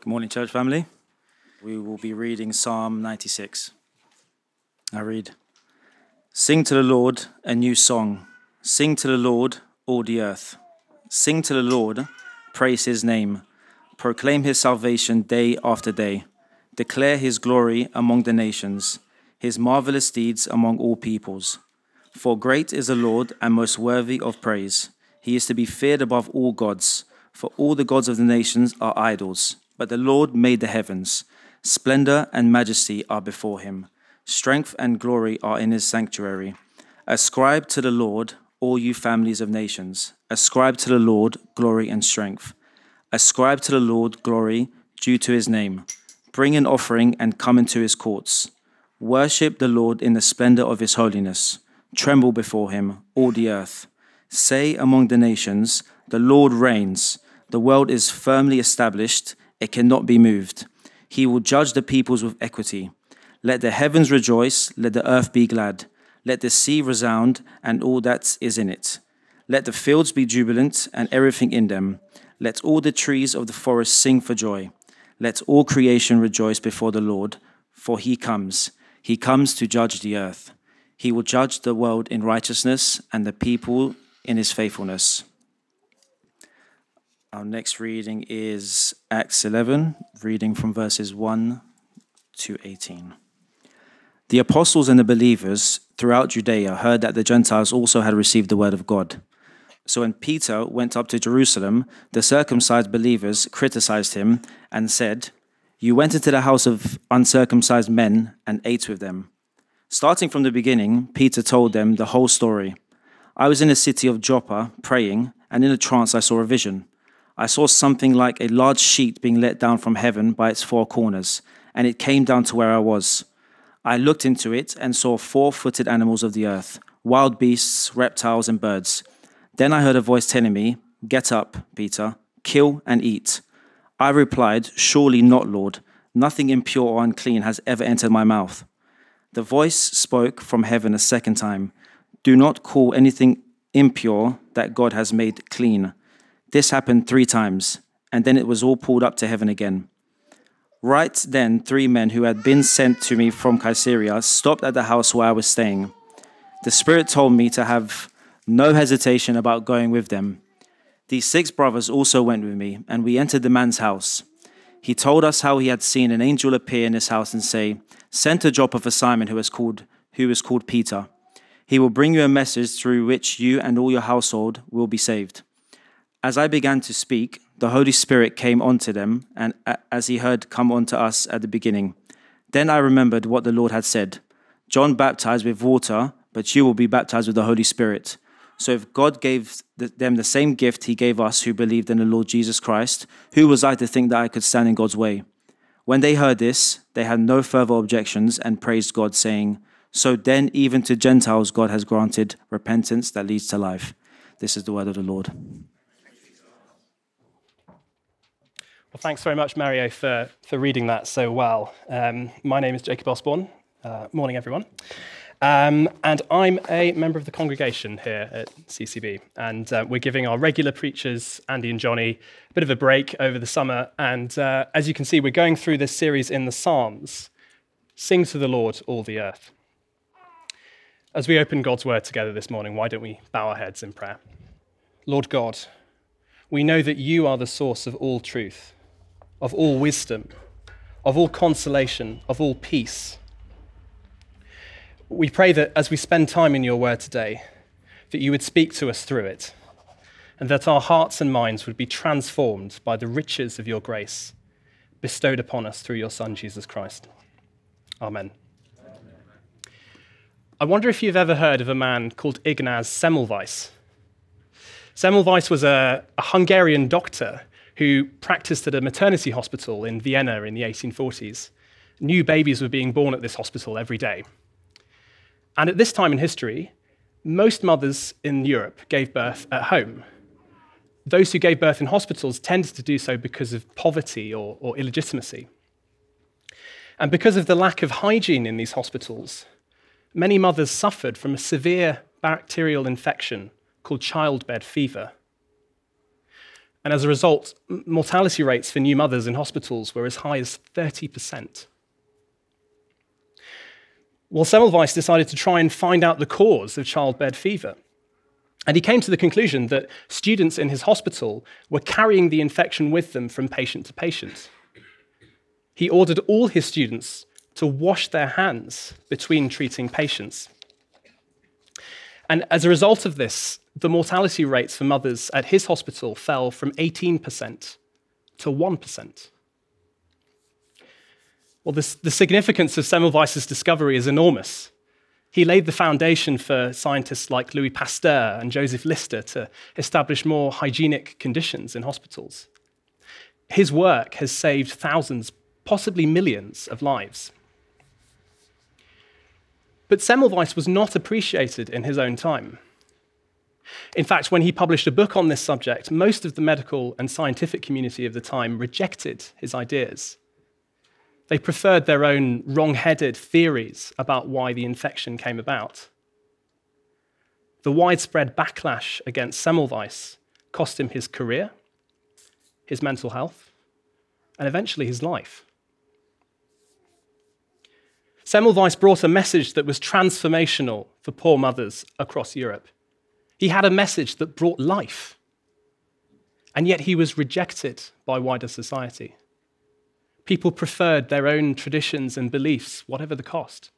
Good morning, church family. We will be reading Psalm 96. I read Sing to the Lord a new song. Sing to the Lord, all the earth. Sing to the Lord, praise his name. Proclaim his salvation day after day. Declare his glory among the nations, his marvelous deeds among all peoples. For great is the Lord and most worthy of praise. He is to be feared above all gods, for all the gods of the nations are idols. But the Lord made the heavens. Splendor and majesty are before him. Strength and glory are in his sanctuary. Ascribe to the Lord, all you families of nations. Ascribe to the Lord glory and strength. Ascribe to the Lord glory due to his name. Bring an offering and come into his courts. Worship the Lord in the splendor of his holiness. Tremble before him, all the earth. Say among the nations, The Lord reigns. The world is firmly established it cannot be moved. He will judge the peoples with equity. Let the heavens rejoice, let the earth be glad. Let the sea resound and all that is in it. Let the fields be jubilant and everything in them. Let all the trees of the forest sing for joy. Let all creation rejoice before the Lord, for he comes. He comes to judge the earth. He will judge the world in righteousness and the people in his faithfulness. Our next reading is Acts 11, reading from verses 1 to 18. The apostles and the believers throughout Judea heard that the Gentiles also had received the word of God. So when Peter went up to Jerusalem, the circumcised believers criticized him and said, You went into the house of uncircumcised men and ate with them. Starting from the beginning, Peter told them the whole story. I was in the city of Joppa praying, and in a trance I saw a vision. I saw something like a large sheet being let down from heaven by its four corners, and it came down to where I was. I looked into it and saw four footed animals of the earth, wild beasts, reptiles, and birds. Then I heard a voice telling me, Get up, Peter, kill and eat. I replied, Surely not, Lord. Nothing impure or unclean has ever entered my mouth. The voice spoke from heaven a second time Do not call anything impure that God has made clean. This happened three times, and then it was all pulled up to heaven again. Right then, three men who had been sent to me from Caesarea stopped at the house where I was staying. The Spirit told me to have no hesitation about going with them. These six brothers also went with me, and we entered the man's house. He told us how he had seen an angel appear in his house and say, Send a Joppa for Simon, who is called who is called Peter. He will bring you a message through which you and all your household will be saved. As I began to speak, the Holy Spirit came onto them, and as he heard come onto us at the beginning. Then I remembered what the Lord had said John baptized with water, but you will be baptized with the Holy Spirit. So if God gave them the same gift he gave us who believed in the Lord Jesus Christ, who was I to think that I could stand in God's way? When they heard this, they had no further objections and praised God, saying, So then, even to Gentiles, God has granted repentance that leads to life. This is the word of the Lord. Well, thanks very much, Mario, for, for reading that so well. Um, my name is Jacob Osborne. Uh, morning, everyone. Um, and I'm a member of the congregation here at CCB. And uh, we're giving our regular preachers, Andy and Johnny, a bit of a break over the summer. And uh, as you can see, we're going through this series in the Psalms Sing to the Lord, all the earth. As we open God's word together this morning, why don't we bow our heads in prayer? Lord God, we know that you are the source of all truth of all wisdom, of all consolation, of all peace. We pray that as we spend time in your word today, that you would speak to us through it, and that our hearts and minds would be transformed by the riches of your grace bestowed upon us through your Son, Jesus Christ. Amen. I wonder if you've ever heard of a man called Ignaz Semmelweis. Semmelweis was a, a Hungarian doctor who practiced at a maternity hospital in Vienna in the 1840s. New babies were being born at this hospital every day. And at this time in history, most mothers in Europe gave birth at home. Those who gave birth in hospitals tended to do so because of poverty or, or illegitimacy. And because of the lack of hygiene in these hospitals, many mothers suffered from a severe bacterial infection called childbed fever. And as a result, mortality rates for new mothers in hospitals were as high as 30%. Well, Semmelweis decided to try and find out the cause of childbed fever. And he came to the conclusion that students in his hospital were carrying the infection with them from patient to patient. He ordered all his students to wash their hands between treating patients. And as a result of this, the mortality rates for mothers at his hospital fell from 18% to 1%. Well, this, the significance of Semmelweis's discovery is enormous. He laid the foundation for scientists like Louis Pasteur and Joseph Lister to establish more hygienic conditions in hospitals. His work has saved thousands, possibly millions, of lives. But Semmelweis was not appreciated in his own time. In fact, when he published a book on this subject, most of the medical and scientific community of the time rejected his ideas. They preferred their own wrong headed theories about why the infection came about. The widespread backlash against Semmelweis cost him his career, his mental health, and eventually his life. Semmelweis brought a message that was transformational for poor mothers across Europe. He had a message that brought life, and yet he was rejected by wider society. People preferred their own traditions and beliefs, whatever the cost.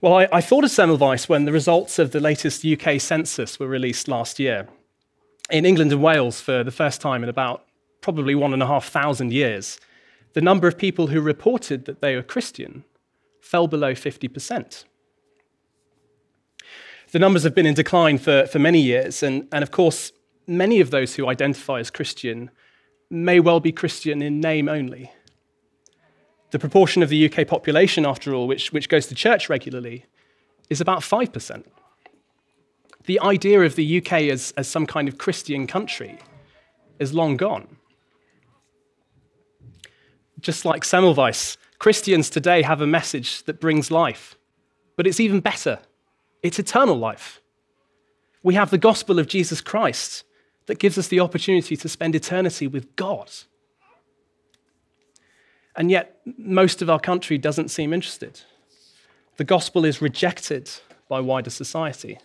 Well, I, I, thought of Semmelweis when the results of the latest UK census were released last year. In England and Wales, for the first time in about probably one and a half thousand years, the number of people who reported that they were Christian fell below 50%. The numbers have been in decline for, for many years, and, and of course, many of those who identify as Christian may well be Christian in name only. The proportion of the UK population, after all, which, which goes to church regularly, is about 5%. The idea of the UK as, as some kind of Christian country is long gone. Just like Semmelweis, Christians today have a message that brings life, but it's even better it's eternal life. We have the gospel of Jesus Christ, that gives us the opportunity to spend eternity with God. And yet, most of our country doesn't seem interested. The gospel is rejected by wider society.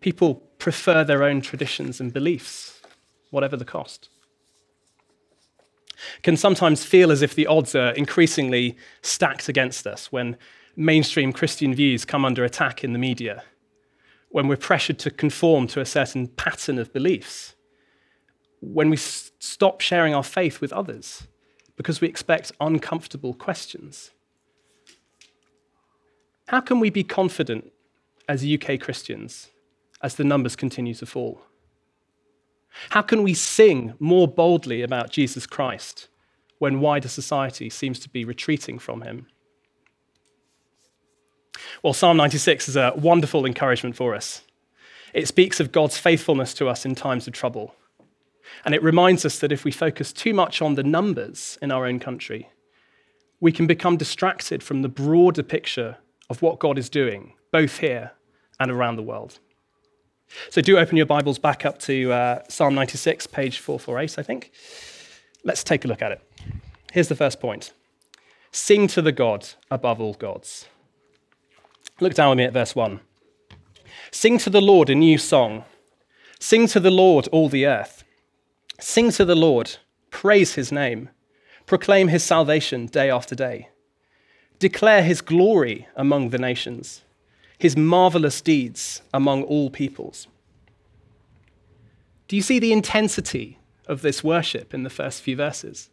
People prefer their own traditions and beliefs, whatever the cost. Can sometimes feel as if the odds are increasingly stacked against us when mainstream Christian views come under attack in the media, when we're pressured to conform to a certain pattern of beliefs when we stop sharing our faith with others because we expect uncomfortable questions? How can we be confident as UK Christians as the numbers continue to fall? How can we sing more boldly about Jesus Christ when wider society seems to be retreating from him? Well, Psalm 96 is a wonderful encouragement for us. It speaks of God's faithfulness to us in times of trouble and it reminds us that if we focus too much on the numbers in our own country, we can become distracted from the broader picture of what God is doing, both here and around the world. So do open your Bibles back up to uh, Psalm 96, page 448, I think. Let's take a look at it. Here's the first point Sing to the God above all gods. Look down with me at verse 1. Sing to the Lord a new song. Sing to the Lord, all the earth. Sing to the Lord, praise his name, proclaim his salvation day after day. Declare his glory among the nations, his marvelous deeds among all peoples. Do you see the intensity of this worship in the first few verses?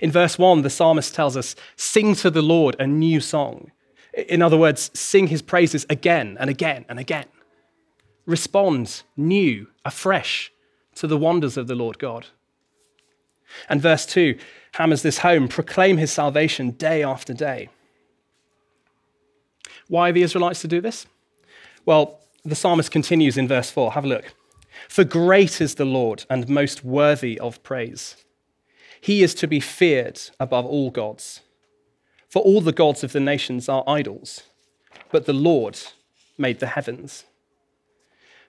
In verse 1, the psalmist tells us, Sing to the Lord a new song. In other words, sing his praises again and again and again. Respond new, afresh to the wonders of the Lord God. And verse 2 hammers this home proclaim his salvation day after day. Why are the Israelites to do this? Well, the psalmist continues in verse 4. Have a look. For great is the Lord and most worthy of praise. He is to be feared above all gods. For all the gods of the nations are idols, but the Lord made the heavens.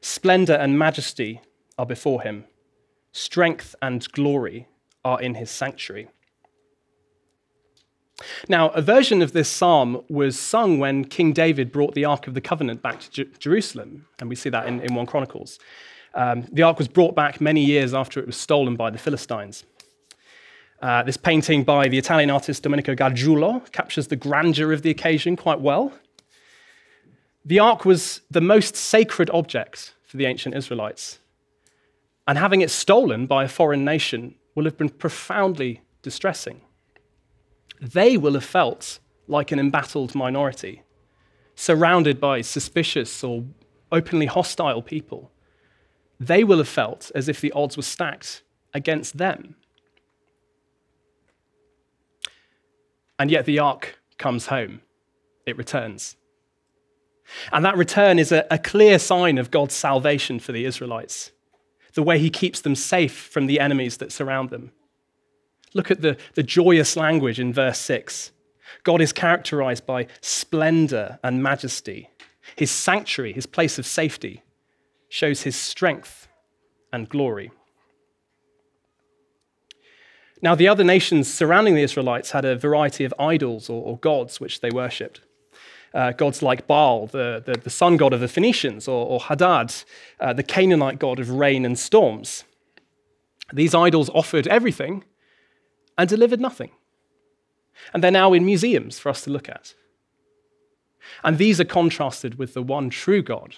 Splendor and majesty are before him, strength and glory are in his sanctuary. Now, a version of this psalm was sung when King David brought the Ark of the Covenant back to Jer- Jerusalem, and we see that in, in 1 Chronicles. Um, the Ark was brought back many years after it was stolen by the Philistines. Uh, this painting by the Italian artist Domenico Gargiulo captures the grandeur of the occasion quite well. The Ark was the most sacred object for the ancient Israelites, and having it stolen by a foreign nation will have been profoundly distressing they will have felt like an embattled minority, surrounded by suspicious or openly hostile people. They will have felt as if the odds were stacked against them. And yet the ark comes home, it returns. And that return is a, a, clear sign of God's salvation for the Israelites, the way he keeps them safe from the enemies that surround them. Look at the, the joyous language in verse 6. God is characterized by splendor and majesty. His sanctuary, his place of safety, shows his strength and glory. Now, the other nations surrounding the Israelites had a variety of idols or, or gods which they worshipped. Uh, gods like Baal, the, the, the, sun god of the Phoenicians, or, or Hadad, uh, the Canaanite god of rain and storms. These idols offered everything and delivered nothing. And they're now in museums for us to look at. And these are contrasted with the one true God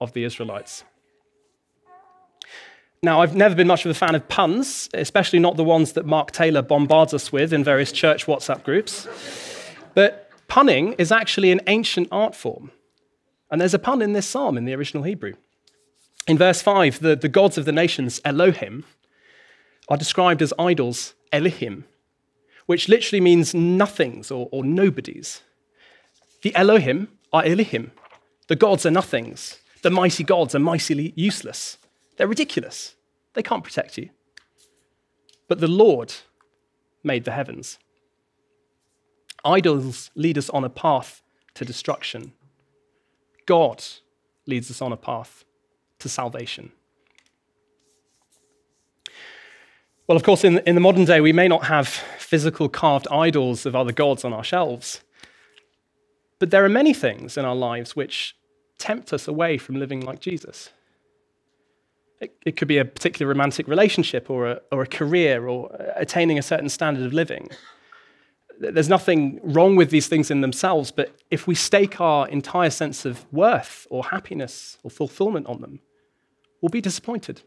of the Israelites. Now, I've never been much of a fan of puns, especially not the ones that Mark Taylor bombards us with in various church WhatsApp groups. But punning is actually an ancient art form. And there's a pun in this psalm in the original Hebrew. In verse 5, the, the gods of the nations, Elohim, are described as idols Elohim, which literally means nothings or, or nobodies. The Elohim are Elohim. The gods are nothings. The mighty gods are mightily useless. They're ridiculous. They can't protect you. But the Lord made the heavens. Idols lead us on a path to destruction. God leads us on a path to salvation. Well, of course, in, in the modern day, we may not have physical carved idols of other gods on our shelves. But there are many things in our lives which tempt us away from living like Jesus. It, it could be a particular romantic relationship or a, or a career or attaining a certain standard of living. There's nothing wrong with these things in themselves, but if we stake our entire sense of worth or happiness or fulfillment on them, we'll be disappointed.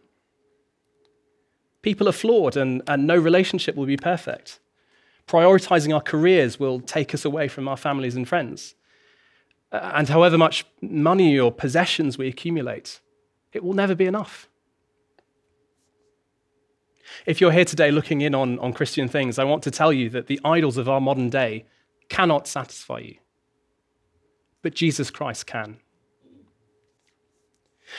People are flawed, and, and no relationship will be perfect. Prioritizing our careers will take us away from our families and friends. Uh, and however much money or possessions we accumulate, it will never be enough. If you're here today looking in on, on Christian things, I want to tell you that the idols of our modern day cannot satisfy you, but Jesus Christ can.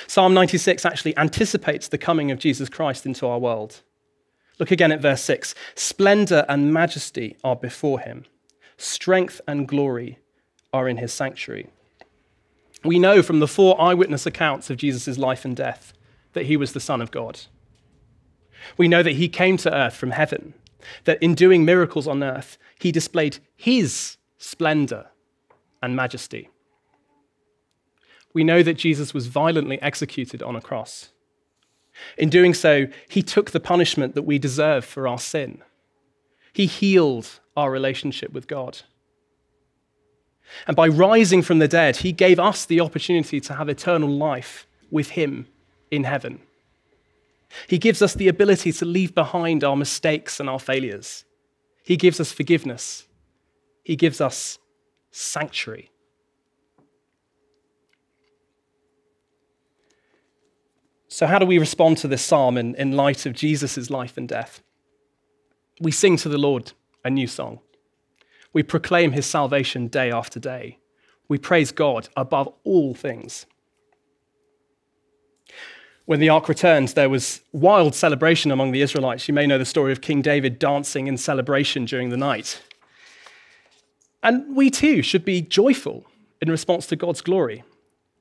Psalm 96 actually anticipates the coming of Jesus Christ into our world. Look again at verse 6 Splendor and majesty are before him, strength and glory are in his sanctuary. We know from the four eyewitness accounts of Jesus' life and death that he was the Son of God. We know that he came to earth from heaven, that in doing miracles on earth, he displayed his splendor and majesty we know that Jesus was violently executed on a cross. In doing so, he took the punishment that we deserve for our sin. He healed our relationship with God. And by rising from the dead, he gave us the opportunity to have eternal life with him in heaven. He gives us the ability to leave behind our mistakes and our failures. He gives us forgiveness. He gives us sanctuary. So, how do we respond to this psalm in, in light of Jesus' life and death? We sing to the Lord a new song. We proclaim his salvation day after day. We praise God above all things. When the ark returned, there was wild celebration among the Israelites. You may know the story of King David dancing in celebration during the night. And we too should be joyful in response to God's glory.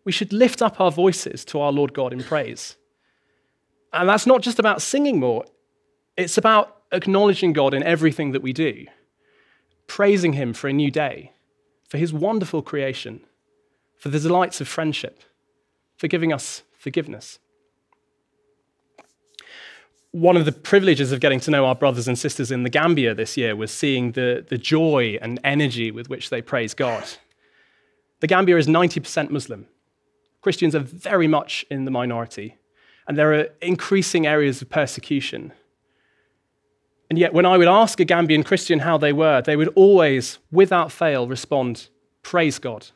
We should lift up our voices to our Lord God in praise. And that's not just about singing more, it's about acknowledging God in everything that we do, praising Him for a new day, for His wonderful creation, for the delights of friendship, for giving us forgiveness. One of the privileges of getting to know our brothers and sisters in the Gambia this year was seeing the, the joy and energy with which they praise God. The Gambia is 90% Muslim. Christians are very much in the minority, and there are increasing areas of persecution. And yet, when I would ask a Gambian Christian how they were, they would always, without fail, respond, Praise God.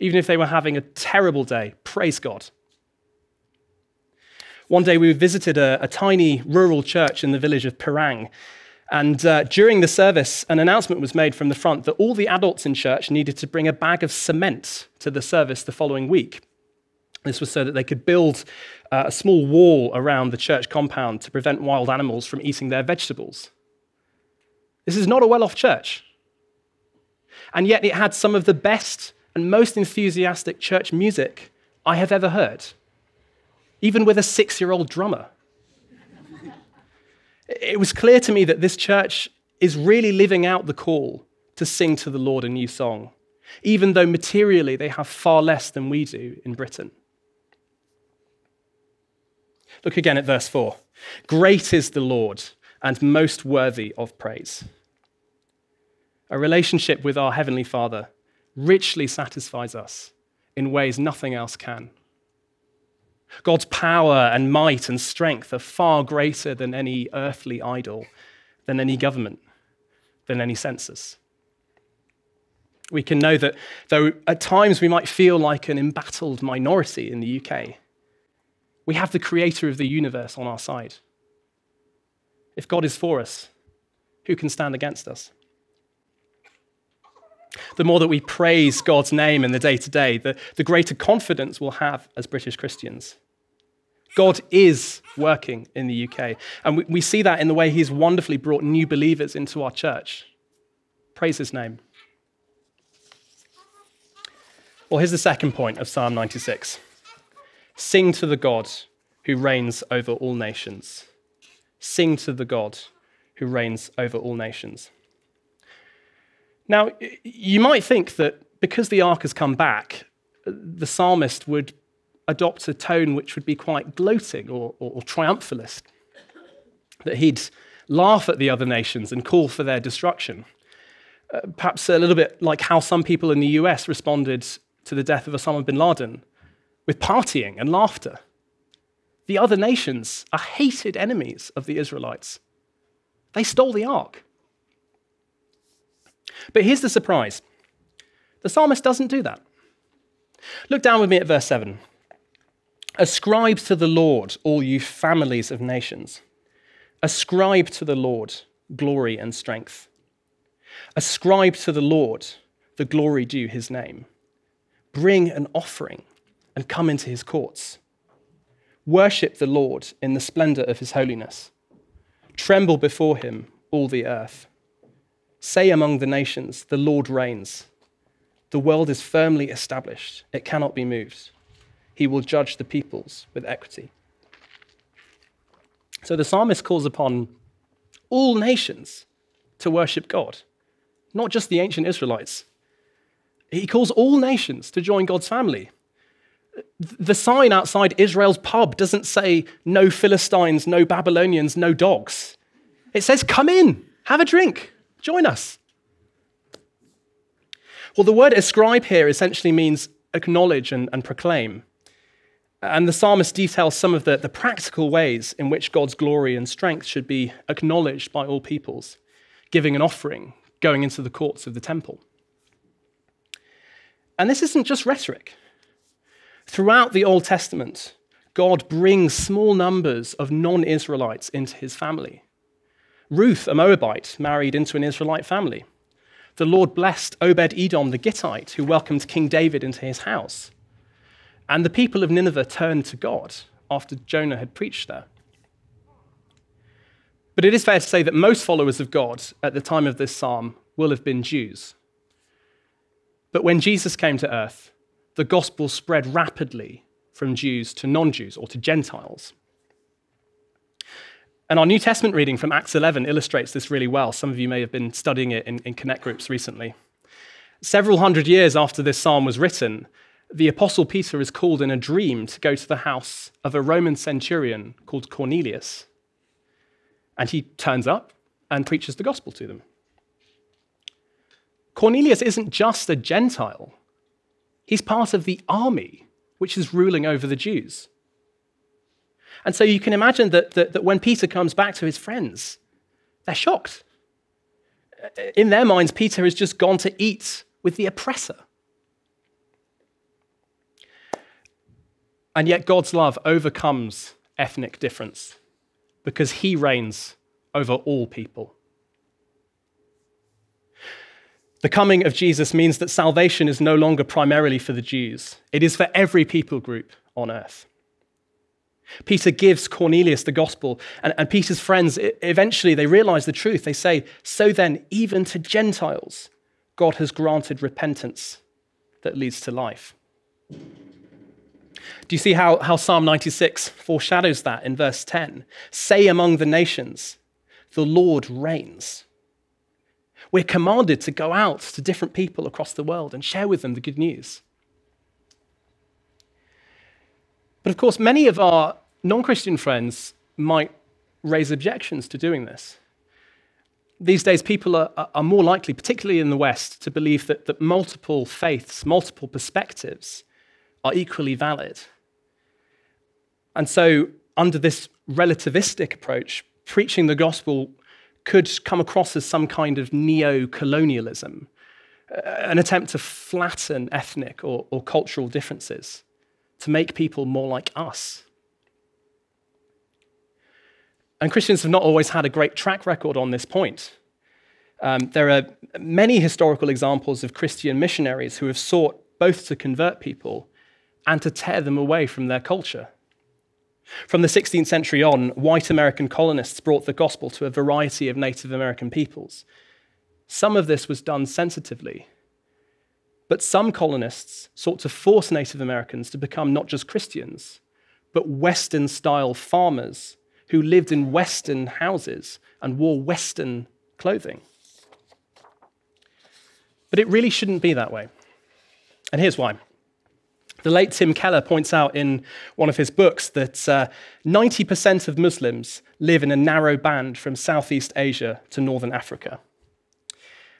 Even if they were having a terrible day, praise God. One day we visited a, a tiny rural church in the village of Pirang. And uh, during the service, an announcement was made from the front that all the adults in church needed to bring a bag of cement to the service the following week. This was so that they could build uh, a small wall around the church compound to prevent wild animals from eating their vegetables. This is not a well off church. And yet it had some of the best and most enthusiastic church music I have ever heard, even with a six year old drummer. It was clear to me that this church is really living out the call to sing to the Lord a new song, even though materially they have far less than we do in Britain. Look again at verse 4. Great is the Lord and most worthy of praise. A relationship with our Heavenly Father richly satisfies us in ways nothing else can. God's power and might and strength are far greater than any earthly idol, than any government, than any census. We can know that though at times we might feel like an embattled minority in the UK, we have the creator of the universe on our side. If God is for us, who can stand against us? The more that we praise God's name in the day to day, the greater confidence we'll have as British Christians. God is working in the UK. And we, we see that in the way He's wonderfully brought new believers into our church. Praise His name. Well, here's the second point of Psalm 96. Sing to the God who reigns over all nations. Sing to the God who reigns over all nations. Now, you might think that because the ark has come back, the psalmist would adopt a tone which would be quite gloating or, or, or triumphalist, that he'd laugh at the other nations and call for their destruction. Uh, perhaps a little bit like how some people in the US responded to the death of Osama bin Laden with partying and laughter. The other nations are hated enemies of the Israelites. They stole the ark. But here's the surprise the psalmist doesn't do that. Look down with me at verse 7. Ascribe to the Lord, all you families of nations. Ascribe to the Lord glory and strength. Ascribe to the Lord the glory due his name. Bring an offering and come into his courts. Worship the Lord in the splendor of his holiness. Tremble before him, all the earth. Say among the nations, The Lord reigns. The world is firmly established, it cannot be moved. He will judge the peoples with equity. So the psalmist calls upon all nations to worship God, not just the ancient Israelites. He calls all nations to join God's family. The sign outside Israel's pub doesn't say no Philistines, no Babylonians, no dogs. It says, come in, have a drink, join us. Well, the word ascribe here essentially means acknowledge and, and proclaim. And the psalmist details some of the, the practical ways in which God's glory and strength should be acknowledged by all peoples, giving an offering, going into the courts of the temple. And this isn't just rhetoric. Throughout the Old Testament, God brings small numbers of non Israelites into his family. Ruth, a Moabite, married into an Israelite family. The Lord blessed Obed Edom the Gittite, who welcomed King David into his house. And the people of Nineveh turned to God after Jonah had preached there. But it is fair to say that most followers of God at the time of this psalm will have been Jews. But when Jesus came to earth, the gospel spread rapidly from Jews to non Jews or to Gentiles. And our New Testament reading from Acts 11 illustrates this really well. Some of you may have been studying it in, in Connect groups recently. Several hundred years after this psalm was written, the Apostle Peter is called in a dream to go to the house of a Roman centurion called Cornelius. And he turns up and preaches the gospel to them. Cornelius isn't just a Gentile, he's part of the army which is ruling over the Jews. And so you can imagine that, that, that when Peter comes back to his friends, they're shocked. In their minds, Peter has just gone to eat with the oppressor. And yet, God's love overcomes ethnic difference because he reigns over all people. The coming of Jesus means that salvation is no longer primarily for the Jews, it is for every people group on earth. Peter gives Cornelius the gospel, and, and Peter's friends eventually they realize the truth. They say, So then, even to Gentiles, God has granted repentance that leads to life. Do you see how, how Psalm 96 foreshadows that in verse 10? Say among the nations, the Lord reigns. We're commanded to go out to different people across the world and share with them the good news. But of course, many of our non Christian friends might raise objections to doing this. These days, people are, are more likely, particularly in the West, to believe that, that multiple faiths, multiple perspectives are equally valid. And so, under this relativistic approach, preaching the gospel could come across as some kind of neo colonialism, uh, an attempt to flatten ethnic or, or cultural differences, to make people more like us. And Christians have not always had a great track record on this point. Um, there are many historical examples of Christian missionaries who have sought both to convert people and to tear them away from their culture. From the 16th century on, white American colonists brought the gospel to a variety of Native American peoples. Some of this was done sensitively, but some colonists sought to force Native Americans to become not just Christians, but Western style farmers who lived in Western houses and wore Western clothing. But it really shouldn't be that way. And here's why. The late Tim Keller points out in one of his books that uh, 90% of Muslims live in a narrow band from Southeast Asia to Northern Africa.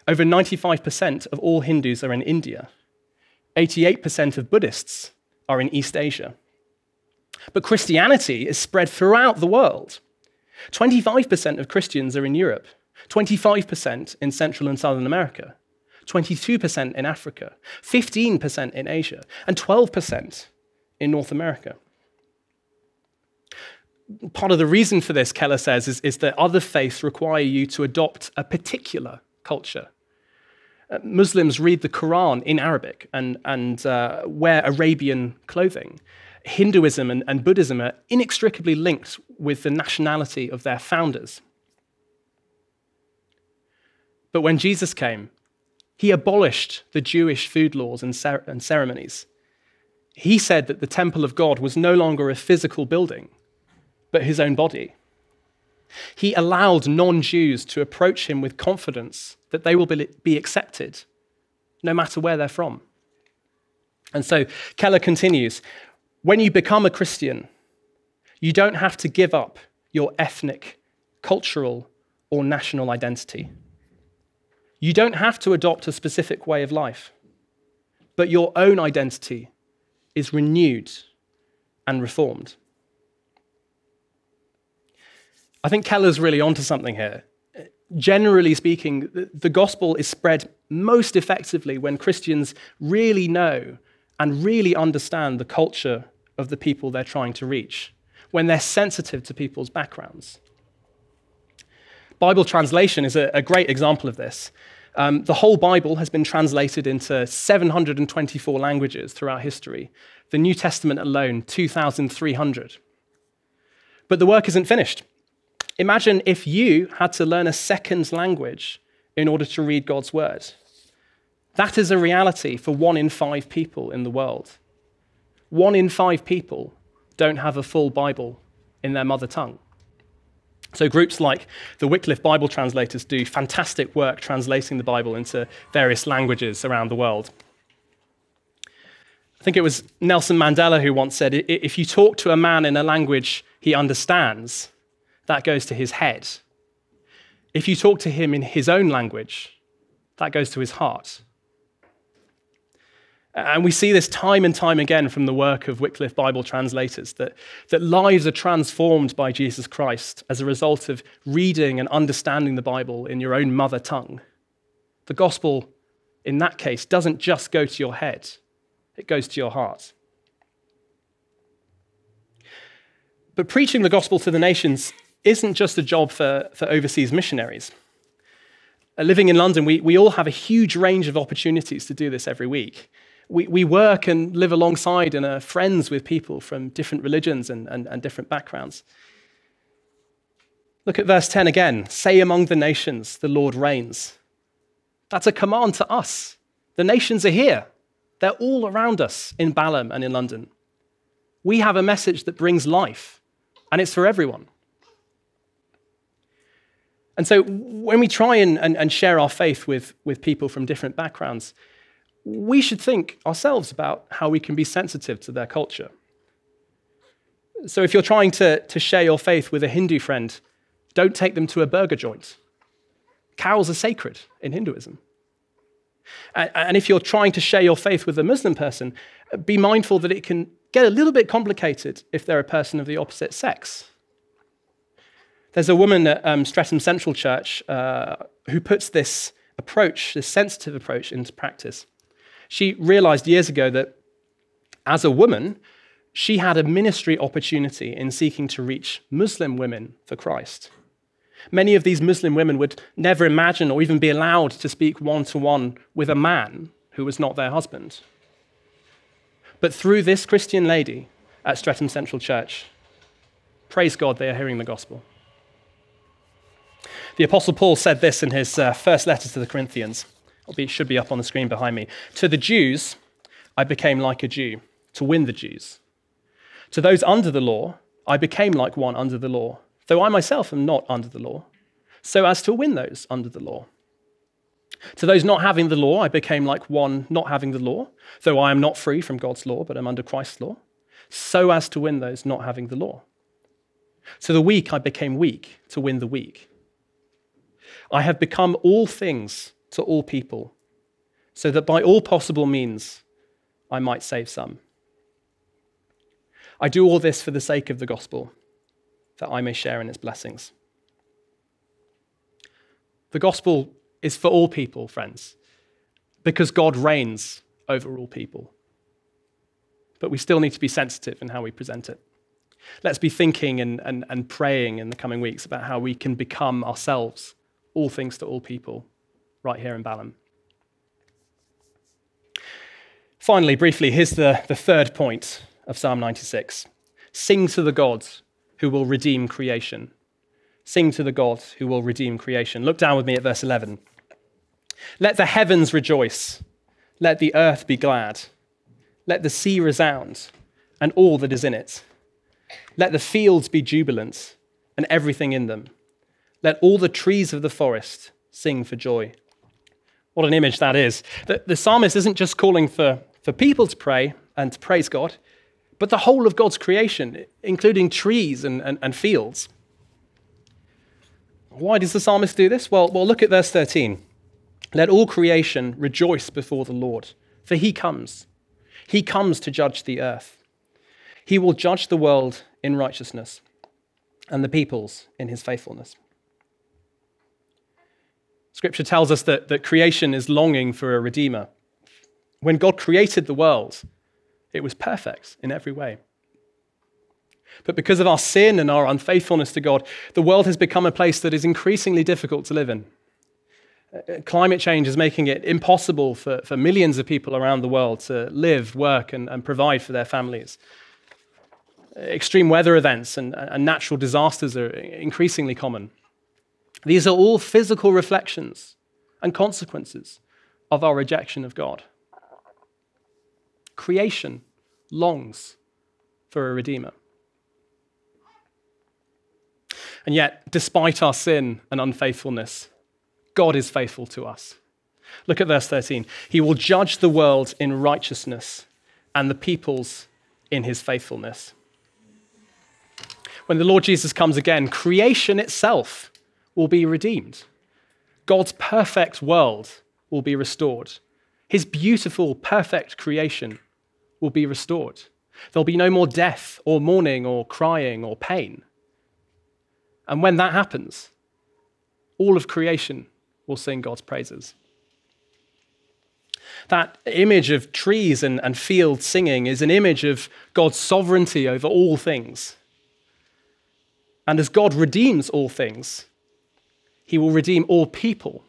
Over 95% of all Hindus are in India. 88% of Buddhists are in East Asia. But Christianity is spread throughout the world. 25% of Christians are in Europe, 25% in Central and Southern America, 22% in Africa, 15% in Asia, and 12% in North America. Part of the reason for this, Keller says, is, is that other faiths require you to adopt a particular culture. Uh, Muslims read the Quran in Arabic and, and uh, wear Arabian clothing. Hinduism and, and Buddhism are inextricably linked with the nationality of their founders. But when Jesus came, he abolished the Jewish food laws and, cer- and ceremonies. He said that the temple of God was no longer a physical building, but his own body. He allowed non Jews to approach him with confidence that they will be accepted, no matter where they're from. And so Keller continues when you become a Christian, you don't have to give up your ethnic, cultural, or national identity. You don't have to adopt a specific way of life, but your own identity is renewed and reformed. I think Keller's really onto something here. Generally speaking, the gospel is spread most effectively when Christians really know and really understand the culture of the people they're trying to reach, when they're sensitive to people's backgrounds. Bible translation is a, a great example of this. Um, the whole Bible has been translated into 724 languages throughout history. The New Testament alone, 2,300. But the work isn't finished. Imagine if you had to learn a second language in order to read God's word. That is a reality for one in five people in the world. One in five people don't have a full Bible in their mother tongue. So, groups like the Wycliffe Bible translators do fantastic work translating the Bible into various languages around the world. I think it was Nelson Mandela who once said if you talk to a man in a language he understands, that goes to his head. If you talk to him in his own language, that goes to his heart. And we see this time and time again from the work of Wycliffe Bible translators that, that lives are transformed by Jesus Christ as a result of reading and understanding the Bible in your own mother tongue. The gospel, in that case, doesn't just go to your head, it goes to your heart. But preaching the gospel to the nations isn't just a job for, for overseas missionaries. Uh, living in London, we, we all have a huge range of opportunities to do this every week we, we work and live alongside and are friends with people from different religions and, and, and different backgrounds. Look at verse 10 again. Say among the nations, the Lord reigns. That's a command to us. The nations are here, they're all around us in Balham and in London. We have a message that brings life, and it's for everyone. And so when we try and, and, and share our faith with, with people from different backgrounds, we should think ourselves about how we can be sensitive to their culture. So if you're trying to, to share your faith with a Hindu friend, don't take them to a burger joint. Cows are sacred in Hinduism. And if you're trying to share your faith with a Muslim person, be mindful that it can get a little bit complicated if they're a person of the opposite sex. There's a woman at um, Streatham Central Church uh, who puts this approach, this sensitive approach, into practice. She realized years ago that as a woman, she had a ministry opportunity in seeking to reach Muslim women for Christ. Many of these Muslim women would never imagine or even be allowed to speak one to one with a man who was not their husband. But through this Christian lady at Streatham Central Church, praise God, they are hearing the gospel. The Apostle Paul said this in his uh, first letter to the Corinthians it should be up on the screen behind me. To the Jews, I became like a Jew to win the Jews. To those under the law, I became like one under the law, though I myself am not under the law, so as to win those under the law. To those not having the law, I became like one not having the law, though I am not free from God's law, but am under Christ's law, so as to win those not having the law. To the weak, I became weak to win the weak. I have become all things to all people, so that by all possible means I might save some. I do all this for the sake of the gospel, that I may share in its blessings. The gospel is for all people, friends, because God reigns over all people. But we still need to be sensitive in how we present it. Let's be thinking and, and, and praying in the coming weeks about how we can become ourselves all things to all people right here in Balham. Finally, briefly, here's the, the third point of Psalm 96 Sing to the God who will redeem creation. Sing to the God who will redeem creation. Look down with me at verse 11. Let the heavens rejoice, let the earth be glad, let the sea resound, and all that is in it. Let the fields be jubilant, and everything in them. Let all the trees of the forest sing for joy. What an image that is. The, the psalmist isn't just calling for, for people to pray and to praise God, but the whole of God's creation, including trees and, and, and fields. Why does the psalmist do this? Well, well, look at verse 13. Let all creation rejoice before the Lord, for he comes. He comes to judge the earth. He will judge the world in righteousness and the peoples in his faithfulness. Scripture tells us that, that creation is longing for a redeemer. When God created the world, it was perfect in every way. But because of our sin and our unfaithfulness to God, the world has become a place that is increasingly difficult to live in. Uh, climate change is making it impossible for, for millions of people around the world to live, work, and, and provide for their families. Extreme weather events and, and natural disasters are increasingly common. These are all physical reflections and consequences of our rejection of God. Creation longs for a redeemer. And yet, despite our sin and unfaithfulness, God is faithful to us. Look at verse 13. He will judge the world in righteousness and the peoples in his faithfulness. When the Lord Jesus comes again, creation itself will be redeemed. God's perfect world will be restored. His beautiful, perfect creation will be restored. There'll be no more death or mourning or crying or pain. And when that happens, all of creation will sing God's praises. That image of trees and, and fields singing is an image of God's sovereignty over all things. And as God redeems all things, he will redeem all people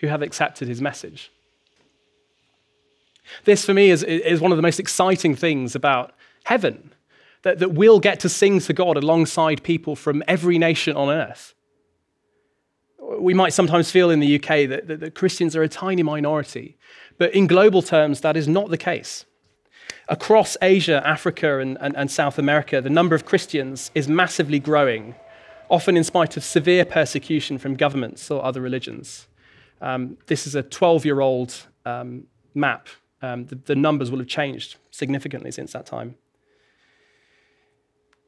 who have accepted his message. This, for me, is, is one of the most exciting things about heaven that, that we'll get to sing to God alongside people from every nation on earth. We might sometimes feel in the UK that, that, that Christians are a tiny minority, but in global terms, that is not the case. Across Asia, Africa, and, and, and South America, the number of Christians is massively growing, often in spite of severe persecution from governments or other religions. Um, this is a 12 year old um, map. Um, the, the numbers will have changed significantly since that time.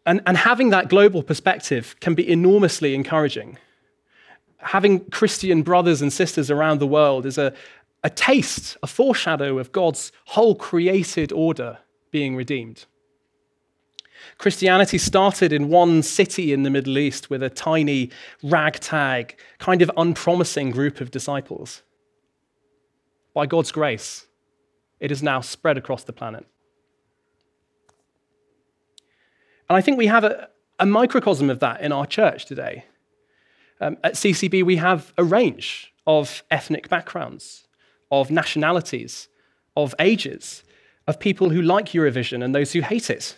And, and having that global perspective can be enormously encouraging. Having Christian brothers and sisters around the world is a, a taste, a foreshadow of God's whole created order being redeemed. Christianity started in one city in the Middle East with a tiny, ragtag, kind of unpromising group of disciples. By God's grace, it is now spread across the planet. And I think we have a, a microcosm of that in our church today. Um, at CCB, we have a range of ethnic backgrounds, of nationalities, of ages, of people who like Eurovision and those who hate it.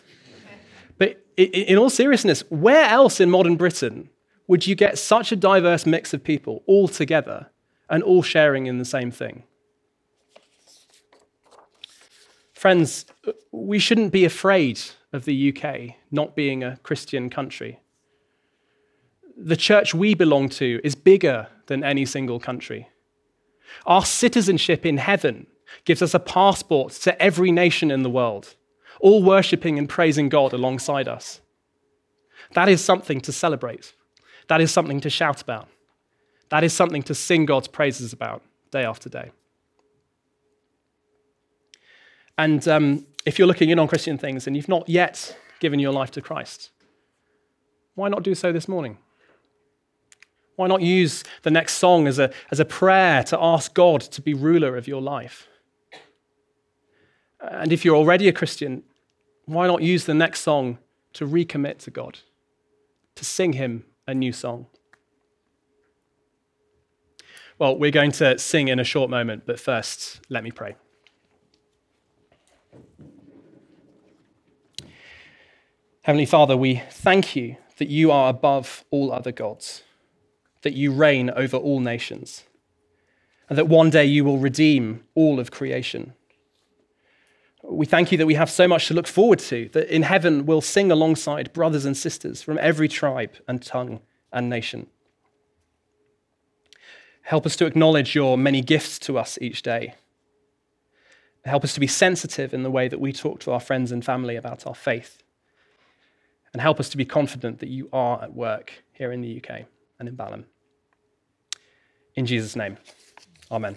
In all seriousness, where else in modern Britain would you get such a diverse mix of people all together and all sharing in the same thing? Friends, we shouldn't be afraid of the UK not being a Christian country. The church we belong to is bigger than any single country. Our citizenship in heaven gives us a passport to every nation in the world, all worshipping and praising God alongside us. That is something to celebrate. That is something to shout about. That is something to sing God's praises about day after day. And um, if you're looking in on Christian things and you've not yet given your life to Christ, why not do so this morning? Why not use the next song as a, as a prayer to ask God to be ruler of your life? And if you're already a Christian, why not use the next song to recommit to God, to sing Him a new song? Well, we're going to sing in a short moment, but first, let me pray. Heavenly Father, we thank you that you are above all other gods, that you reign over all nations, and that one day you will redeem all of creation. We thank you that we have so much to look forward to, that in heaven we'll sing alongside brothers and sisters from every tribe and tongue and nation. Help us to acknowledge your many gifts to us each day. Help us to be sensitive in the way that we talk to our friends and family about our faith and help us to be confident that you are at work here in the UK and in Balham. In Jesus' name, amen.